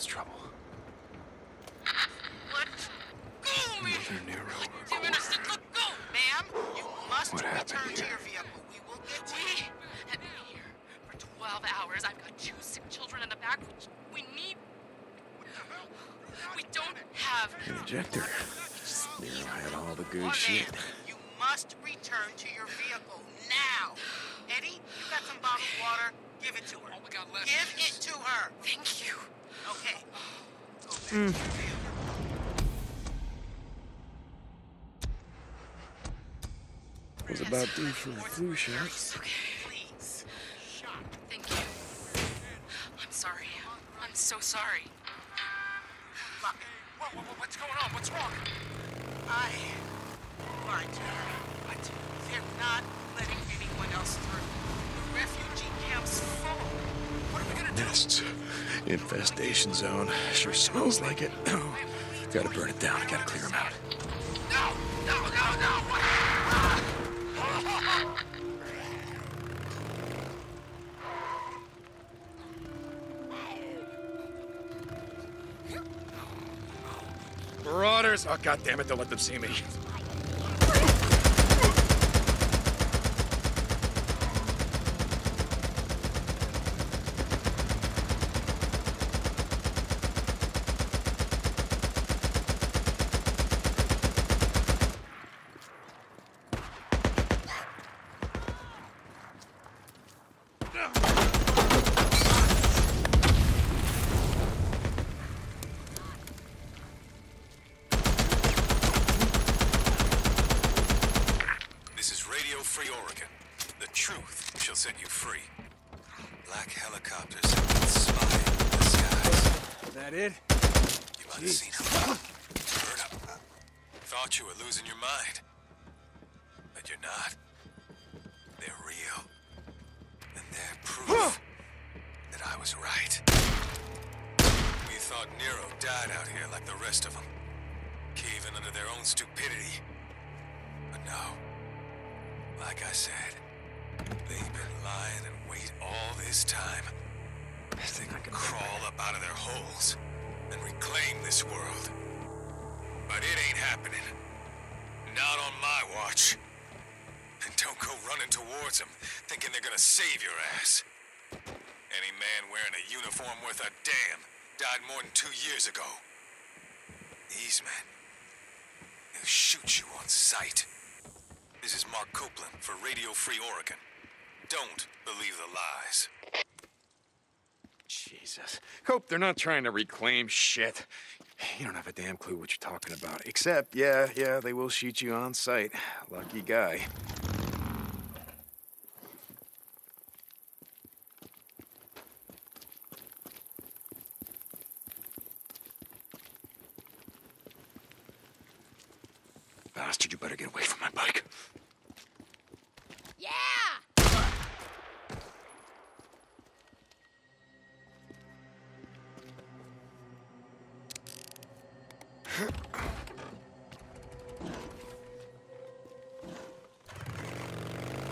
this trouble. Let go, me! Mother Nero. You innocent, let go! Ma'am, you must What happened return to your vehicle. We will get to you. have been here for 12 hours. I've got two sick children in the back. which We need. We don't have. An ejector. Nero had all the good One shit. man, you must return to your vehicle now. Eddie, you got some bottled water? Give it to her. All we got left Give is- it to her. Thank you. Okay. Go back to your vehicle. Was about due for a flu shot. Okay, Please. Thank you. I'm sorry. I'm so sorry. Look, eh, What, what, what's going on? What's wrong? I lied to her. But they're not letting anyone else through. The refugee camp's full. Nests. Infestation zone. Sure smells like it. Gotta burn it down. Gotta clear them out. No! No, no, no! Marauders! Oh, God damn it! Don't let them see me. Under their own stupidity. But no. Like I said, they've been lying in wait all this time. They can crawl up out of their holes and reclaim this world. But it ain't happening. Not on my watch. And don't go running towards them, thinking they're gonna save your ass. Any man wearing a uniform worth a damn died more than two years ago. These men, they'll shoot you on sight. This is Mark Copeland for Radio Free Oregon. Don't believe the lies. Jesus. Cope, they're not trying to reclaim shit. You don't have a damn clue what you're talking about. Except, yeah, yeah, they will shoot you on sight. Lucky guy. You better get away from my bike. Yeah!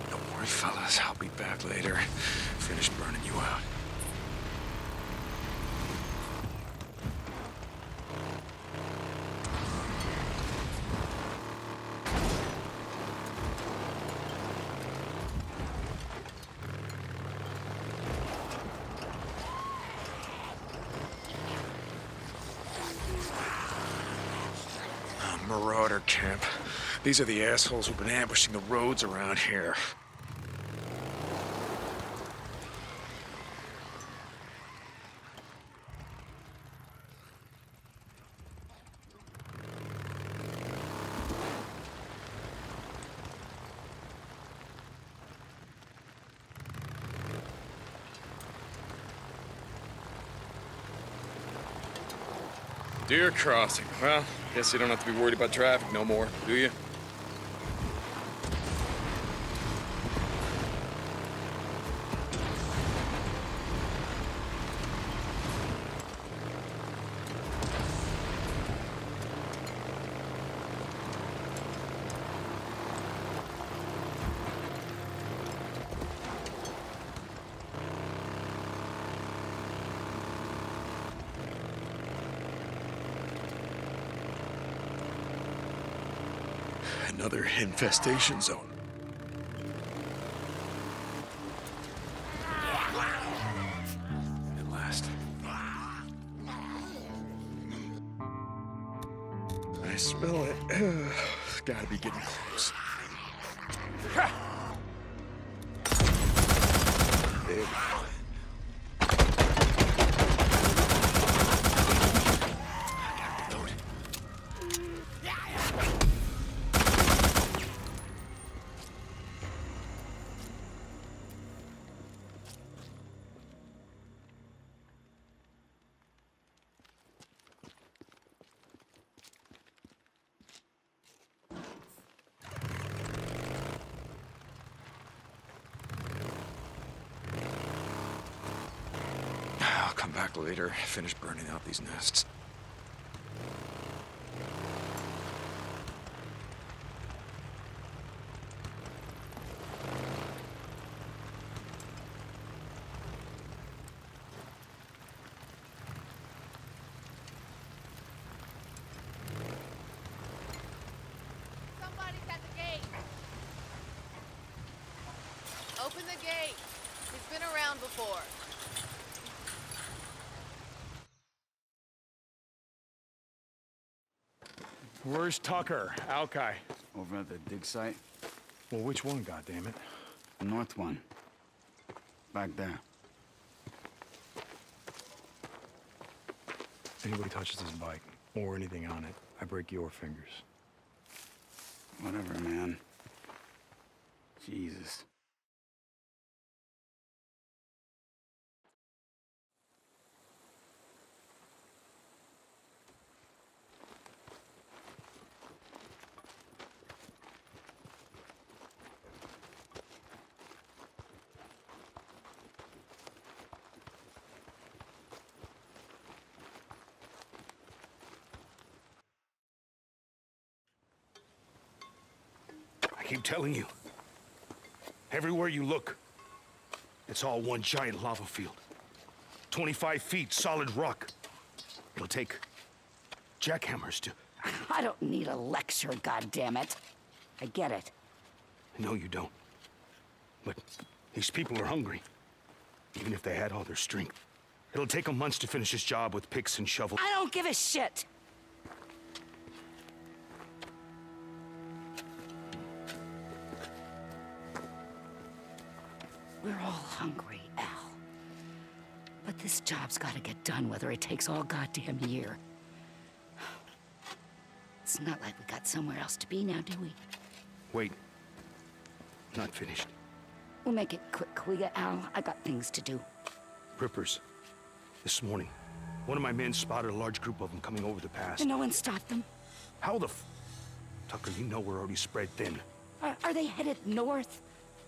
Don't worry, fellas. I'll be back later. Finish burning you out. These are the assholes who've been ambushing the roads around here. Deer crossing. Well, guess you don't have to be worried about traffic no more, do you? Another infestation zone. Come back later, finish burning out these nests. Somebody's at the gate. Open the gate. He's been around before. Where's Tucker? Alkai. Over at the dig site? Well, which one, goddammit? The north one. Back there. Anybody touches this bike, or anything on it, I break your fingers. Whatever, man. Jesus. Keep telling you. Everywhere you look, it's all one giant lava field. 25 feet solid rock. It'll take jackhammers to. I don't need a lecture, goddammit. I get it. No, you don't. But these people are hungry. Even if they had all their strength. It'll take them months to finish this job with picks and shovels. I don't give a shit. We're all hungry, Al. But this job's gotta get done whether it takes all goddamn year. It's not like we got somewhere else to be now, do we? Wait. Not finished. We'll make it quick, we got Al. I got things to do. Rippers. This morning, one of my men spotted a large group of them coming over the pass. And no one stopped them. How the f... Tucker, you know we're already spread thin. Are, are they headed north?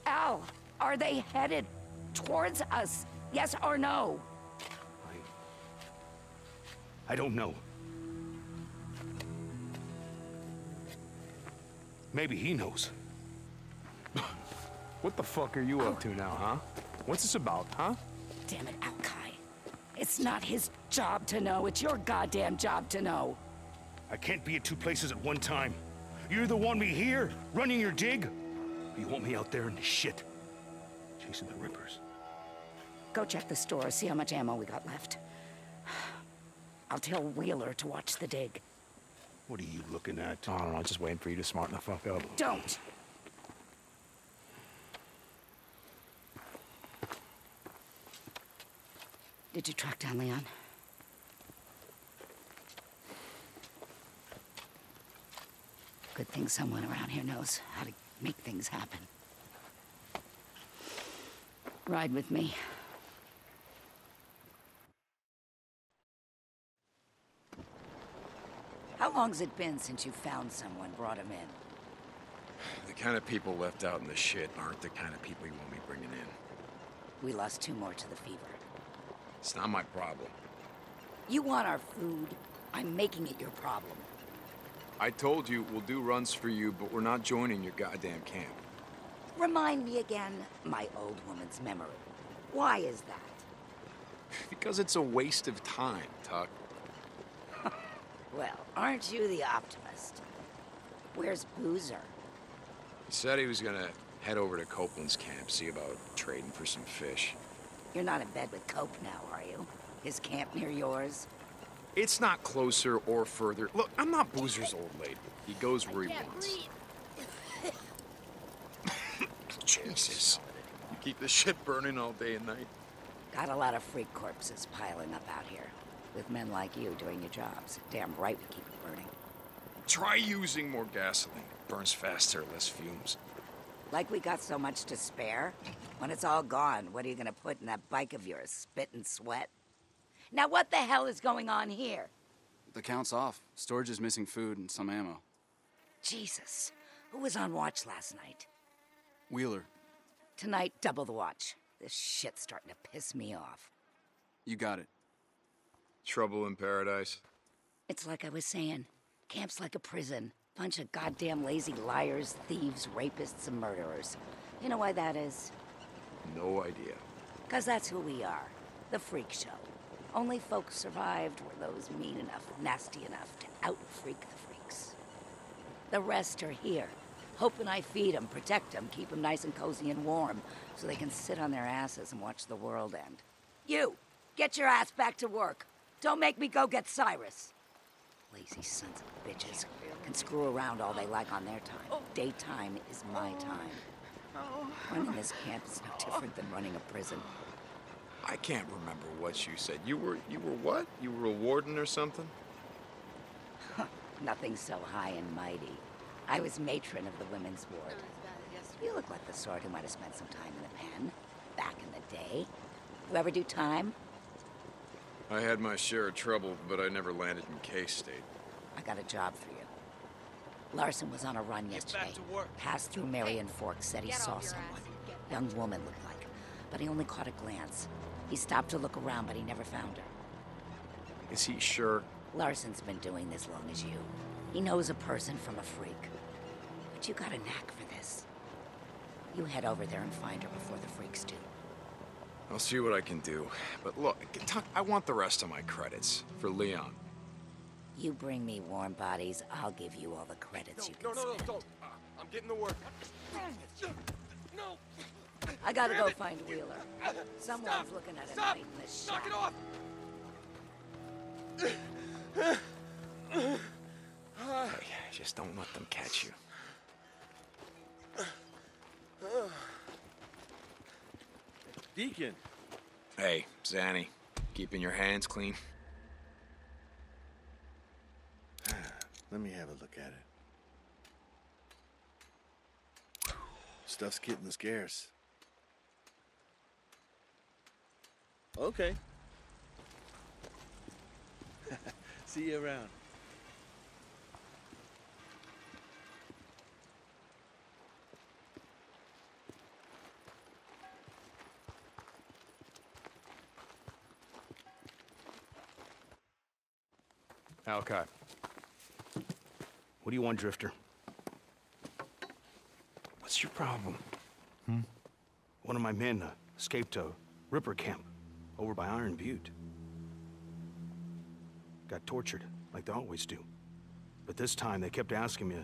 Al, are they headed towards us? Yes or no? I don't know. Maybe he knows. What the fuck are you up to now, huh? What's this about, huh? Damn it, Alkai. It's not his job to know. It's your goddamn job to know. I can't be at two places at one time. You either want me here, running your dig, or you want me out there in the shit, chasing the Rippers. Go check the store, see how much ammo we got left. I'll tell Wheeler to watch the dig. What are you looking at? I don't know, just waiting for you to smarten the fuck up. Don't! Did you track down Leon? Good thing someone around here knows how to make things happen. Ride with me. How long's it been since you found someone, brought him in? The kind of people left out in the shit aren't the kind of people you want me bringing in. We lost two more to the fever. It's not my problem. You want our food? I'm making it your problem. I told you we'll do runs for you, but we're not joining your goddamn camp. Remind me again, my old woman's memory. Why is that? Because it's a waste of time, Tuck. Well, aren't you the optimist? Where's Boozer? He said he was gonna head over to Copeland's camp, see about trading for some fish. You're not in bed with Cope now, are you? His camp near yours? It's not closer or further. Look, I'm not Boozer's old lady. He goes where he wants. Jesus. You keep this shit burning all day and night. Got a lot of freak corpses piling up out here. With men like you doing your jobs. Damn right we keep it burning. Try using more gasoline. Burns faster, less fumes. Like we got so much to spare. When it's all gone, what are you gonna put in that bike of yours? Spit and sweat? Now what the hell is going on here? The count's off. Storage is missing food and some ammo. Jesus. Who was on watch last night? Wheeler, Tonight, double the watch. This shit's starting to piss me off. you got it. Trouble in paradise. It's like I was saying. Camp's like a prison. Bunch of goddamn lazy liars, thieves, rapists, and murderers. You know why that is? No idea. Because that's who we are. The freak show. Only folks survived were those mean enough, nasty enough to out-freak the freaks. The rest are here. Hoping I feed them, protect them, keep them nice and cozy and warm, so they can sit on their asses and watch the world end. You! Get your ass back to work! Don't make me go get Cyrus! Lazy sons of bitches can screw around all they like on their time. Daytime is my time. Running this camp is no different than running a prison. I can't remember what you said. You were you were what? You were a warden or something? Nothing so high and mighty. I was matron of the women's ward. You look like the sort who might have spent some time in the pen. Back in the day. You ever do time? I had my share of trouble, but I never landed in K-State. I got a job for you. Larson was on a run yesterday. Passed through Marion Forks, said he saw someone. Young woman looked like, but he only caught a glance. He stopped to look around, but he never found her. Is he sure? Larson's been doing this long as you. He knows a person from a freak. But you got a knack for this. You head over there and find her before the freaks do. I'll see what I can do. But look, Tuck, I want the rest of my credits for Leon. You bring me warm bodies, I'll give you all the credits you can No, no, no, don't. Uh, I'm getting to work. No. I gotta Damn go it. find Wheeler. Someone's Stop. looking at a Stop. night in this Knock shack. it off. Hey, just don't let them catch you. Deacon. Hey, Zanny, keeping your hands clean? Let me have a look at it. Stuff's getting scarce. Okay. See you around. Okay. What do you want, Drifter? What's your problem? Hmm? One of my men uh, escaped a Ripper camp over by Iron Butte. Got tortured, like they always do. But this time they kept asking me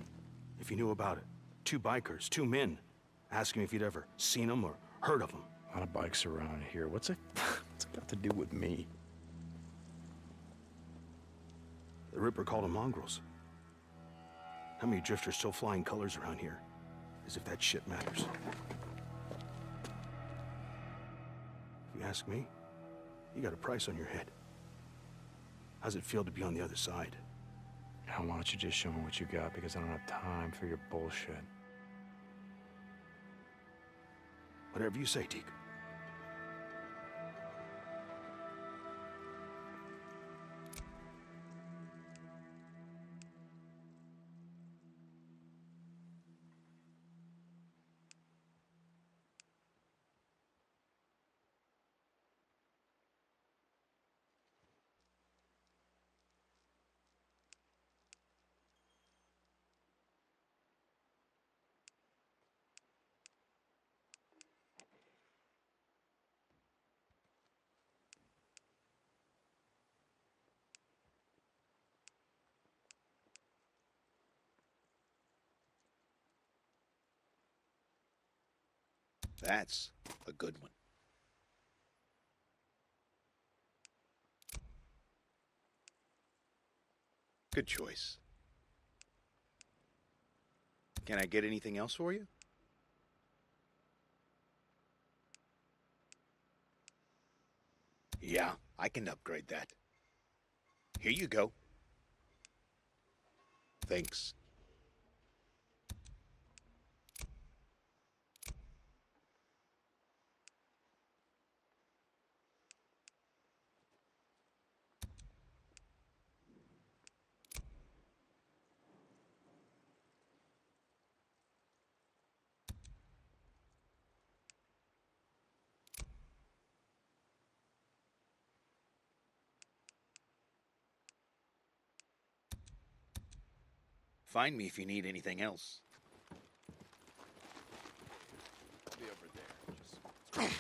if you knew about it. Two bikers, two men, asking me if you'd ever seen them or heard of them. A lot of bikes around here. What's it, what's it got to do with me? The Ripper called them mongrels. How many drifters still flying colors around here? As if that shit matters. If you ask me, you got a price on your head. How's it feel to be on the other side? Now, why don't you just show me what you got because I don't have time for your bullshit. Whatever you say, Deke. That's a good one. Good choice. Can I get anything else for you? Yeah, I can upgrade that. Here you go. Thanks. Find me if you need anything else. Be over there.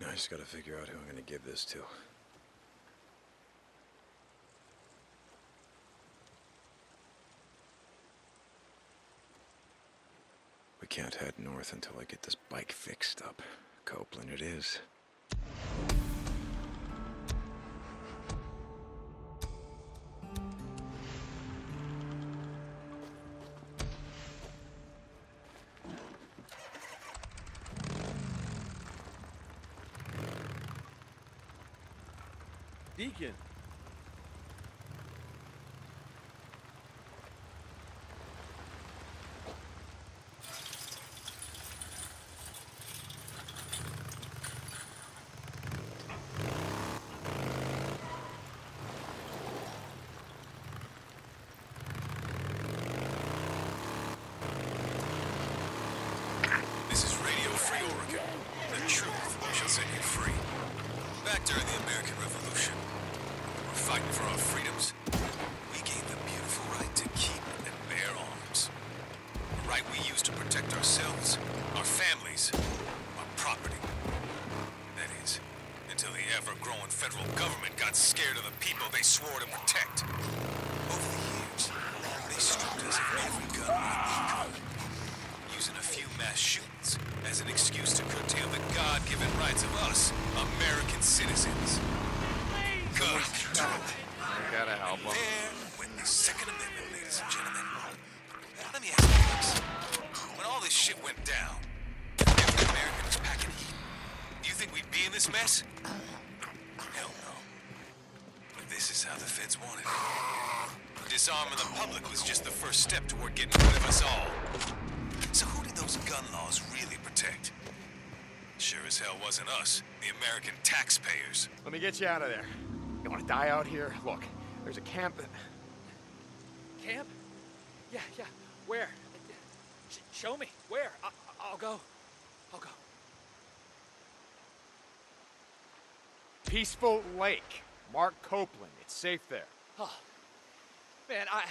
I just gotta figure out who I'm gonna give this to. We can't head north until I get this bike fixed up. Copeland it is. Deacon. This is Radio Free Oregon. The truth shall set you free. Back during the American Revolution, we were fighting for our freedoms. We gained the beautiful right to keep and bear arms. A right we used to protect ourselves, our families, our property. That is, until the ever-growing federal government got scared of the people they swore to protect. Over the years, they stripped us of every gun we could using a few mass shootings as an excuse to curtail the God-given rights of us, American citizens. Gun control. Gotta help them. There went the Second Amendment, ladies and gentlemen. Let me ask you this. When all this shit went down, every American was packing heat. Do you think we'd be in this mess? Hell no. But this is how the feds wanted it. Disarming the public was just the first step toward getting rid of us all. So who did those gun laws really protect? Sure as hell wasn't us, the American taxpayers. Let me get you out of there. You want to die out here? Look, there's a camp that... Camp? Yeah, yeah. Where? Sh- show me. Where? I- I'll go. I'll go. Peaceful Lake. Mark Copeland. It's safe there. Oh, man, I,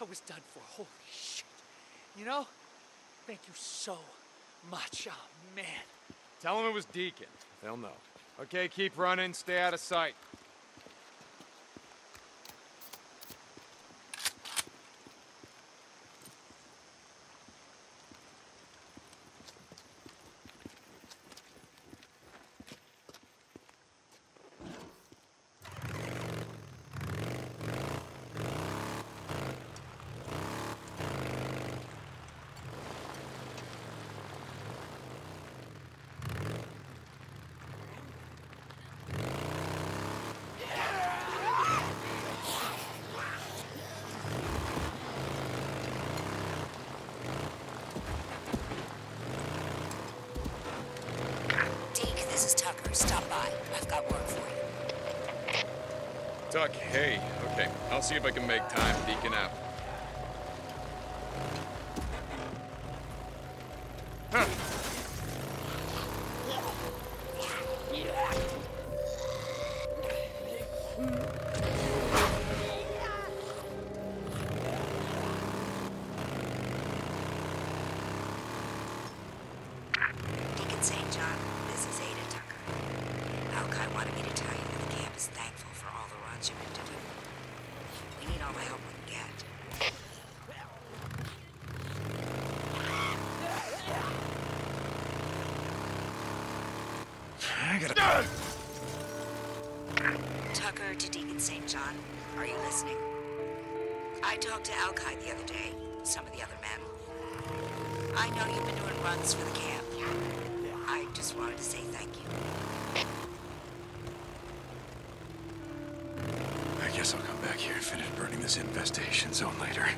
I was done for. Holy shit. You know? Thank you so much. Oh, man. Tell them it was Deacon. They'll know. Okay, keep running. Stay out of sight. Make time gotta... Tucker to Deacon St. John. Are you listening? I talked to Alkai the other day, some of the other men. I know you've been doing runs for the camp. I just wanted to say thank you. I guess I'll come back here and finish burning this infestation zone later.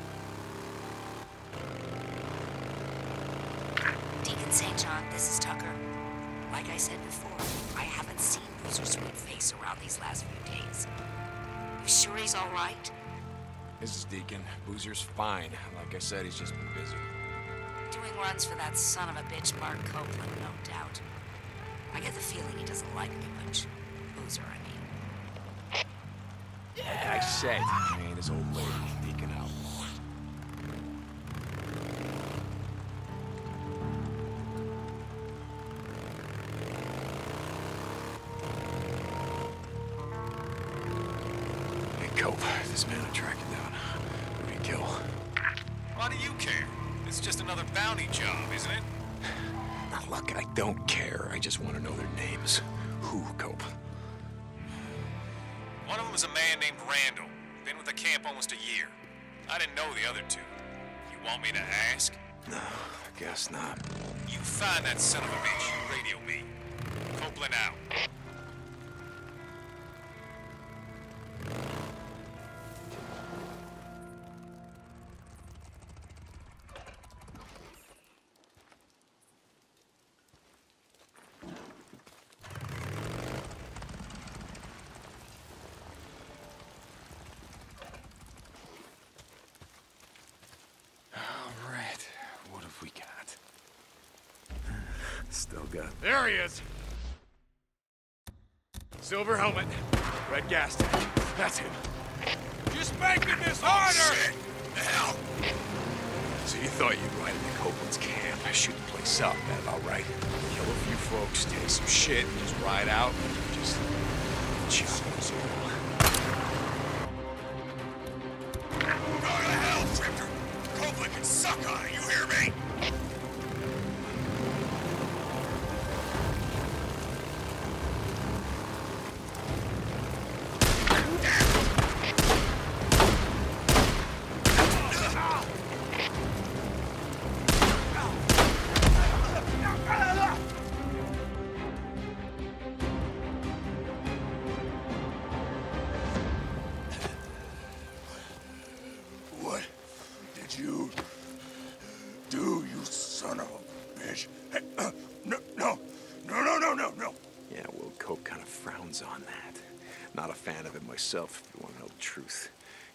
Fine. Like I said, he's just been busy. Doing runs for that son of a bitch, Mark Copeland, no doubt. I get the feeling he doesn't like me much. Boozer, I mean. Like I said, he ain't his old lady. There he is. Silver helmet, red gas tank. That's him. Just making this harder! Oh, hell! So you thought you'd ride into Copeland's camp, shoot the place up, that about right? Kill a few folks, take some shit, and just ride out, just chop no, no, no, no, no, no, no. Yeah, well, Cope kind of frowns on that. Not a fan of it myself, if you want to know the truth.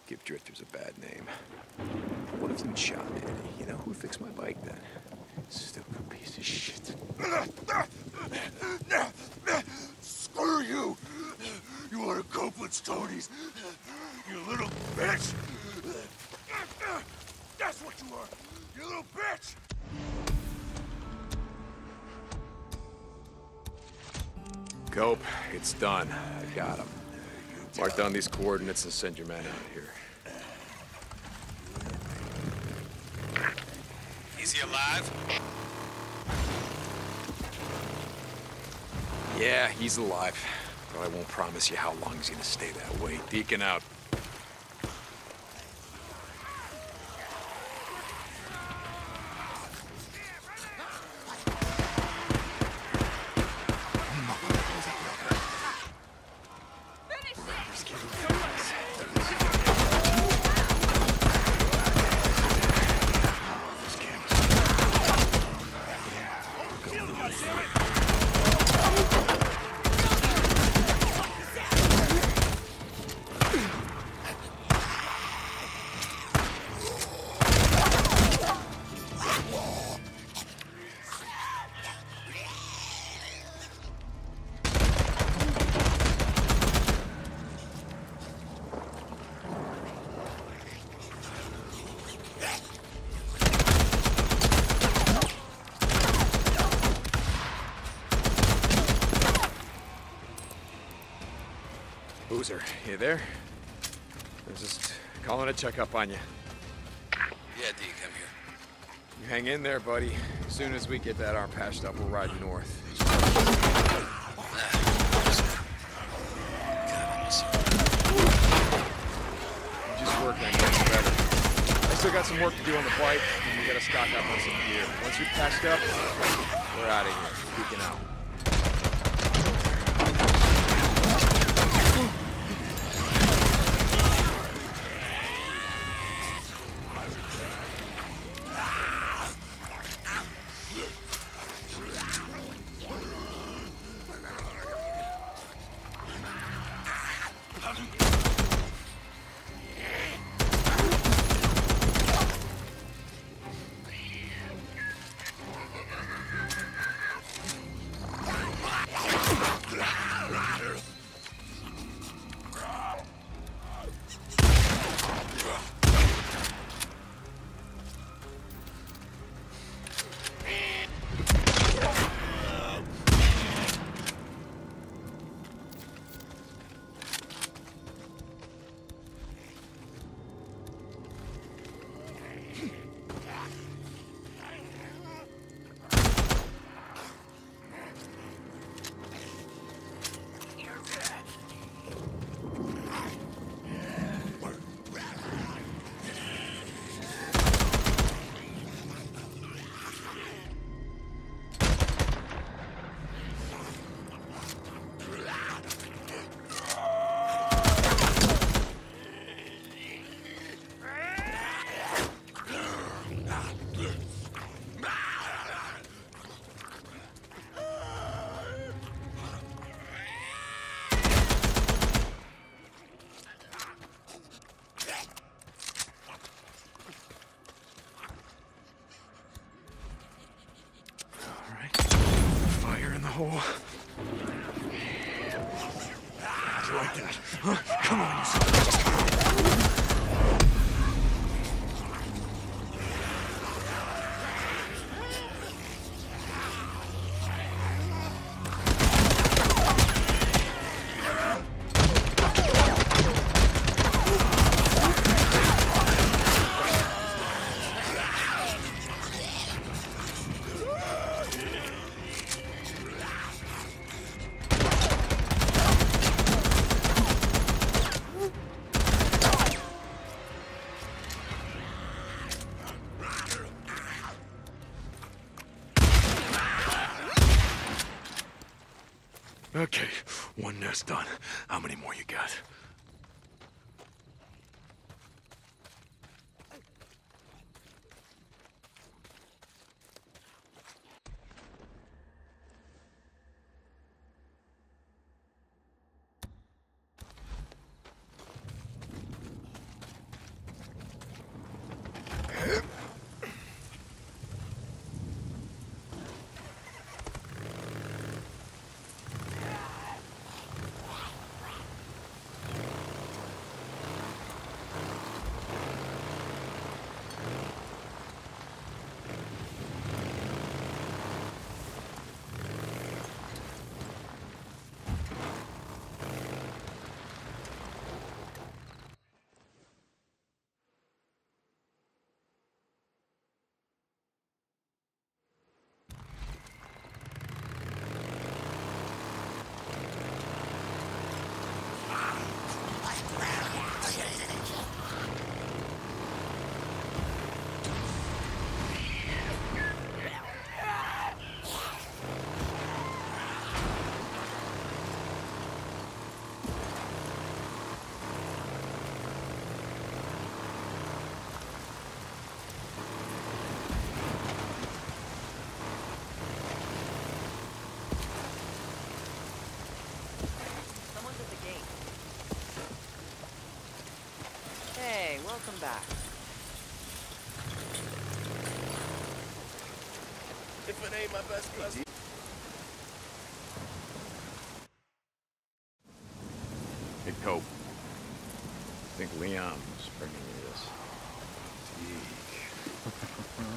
Give drifters a bad name. What if you shot me, You know, who'd fix my bike then? Stupid piece of shit. Screw you! You want to Copeland's Tony's? You little bitch! Cope, it's done. I got him. Mark down these coordinates and send your man out here. Is he alive? Yeah, he's alive. But I won't promise you how long he's gonna stay that way. Deacon out. there. I'm just calling to check up on you. Yeah, Deke, come here. You hang in there, buddy. As soon as we get that arm patched up, we're riding north. I'm just working on getting better. I still got some work to do on the bike, and we gotta stock up on some gear. Once you're patched up, we're out of here. Peeking out. Okay, one nest done. How many more you got? Someone's at the gate. Hey, welcome back. Ain't my best cousin. Hey, Cope. I think Liam's bringing you this.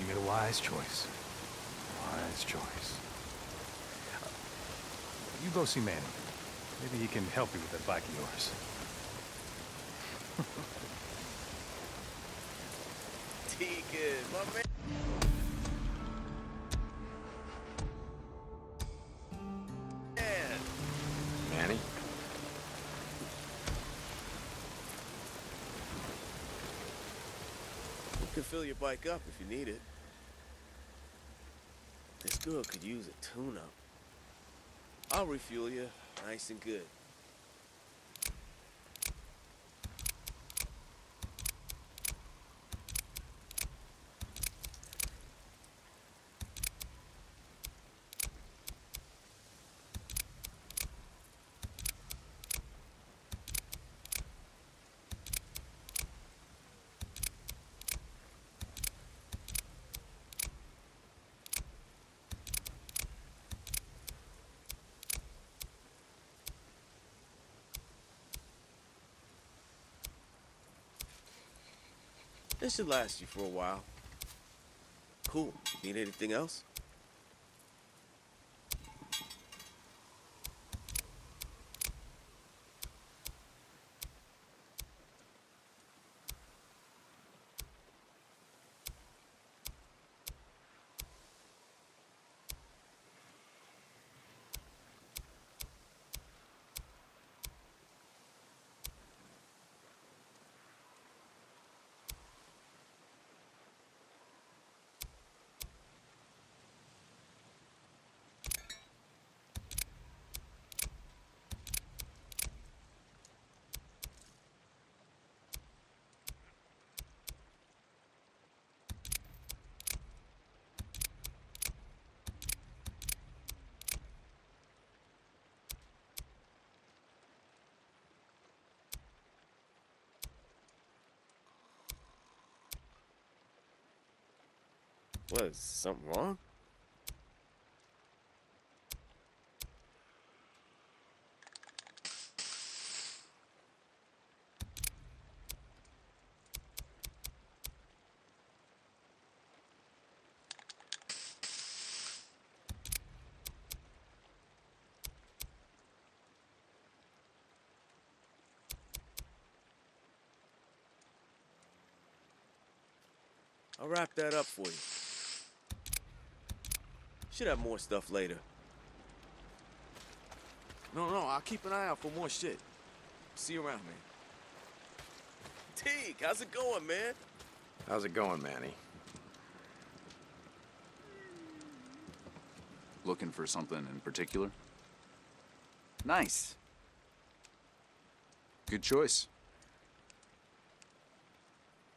You made a wise choice. Wise choice. Uh, You go see Manny. Maybe he can help you with that bike of yours. Deacon, my. Man. Fill your bike up if you need it. This girl could use a tune-up. I'll refuel you, nice and good. This should last you for a while. Cool. Need anything else? What, is something wrong? I'll wrap that up for you. Should have more stuff later. No, no, I'll keep an eye out for more shit. See you around, man. Teague, how's it going, man? How's it going, Manny? Looking for something in particular? Nice. Good choice.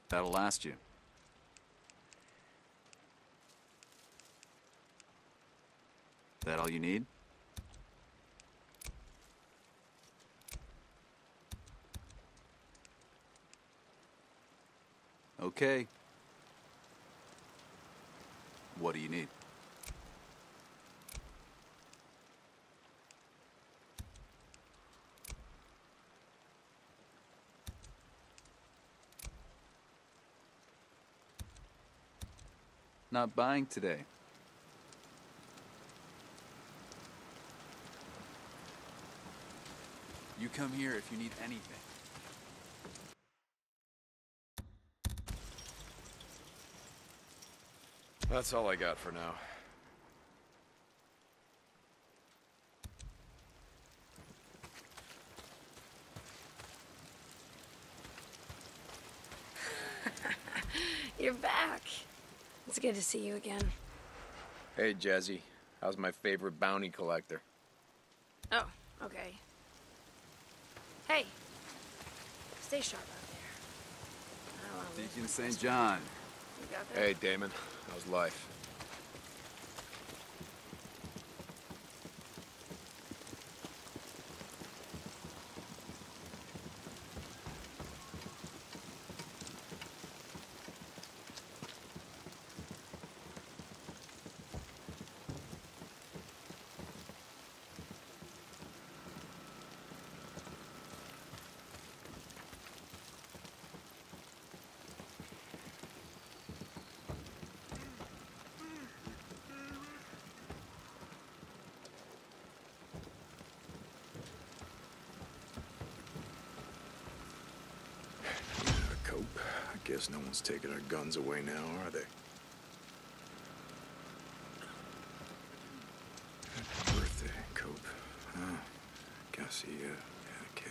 That'll last you. That all you need? Okay. What do you need? Not buying today. Come here if you need anything. That's all I got for now. You're back. It's good to see you again. Hey, Jazzy. How's my favorite bounty collector? Oh, okay. Hey, stay sharp out there. I don't want Deacon St. John. You got that? Hey, Damon. How's life? Cope. I guess no one's taking our guns away now, are they? Happy birthday, Cope. Oh, guess he, uh, had a kid.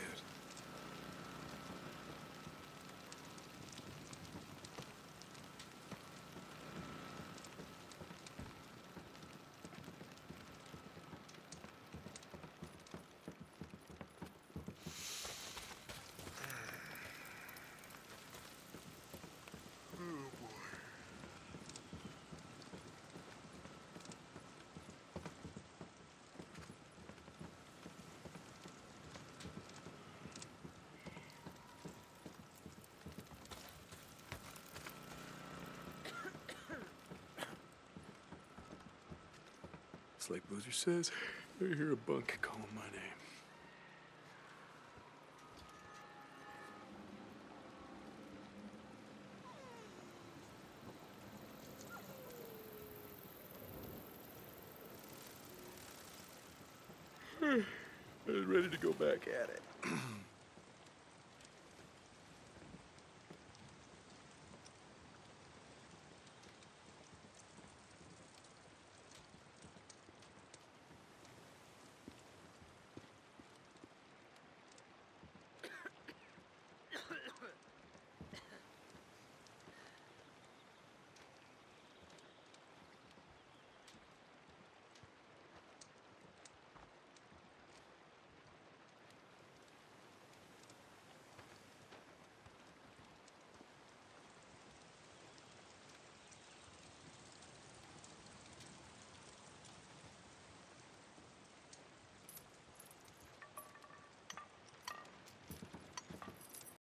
Just like Boozer says, I hear a bunk calling my name. I was ready to go back at it.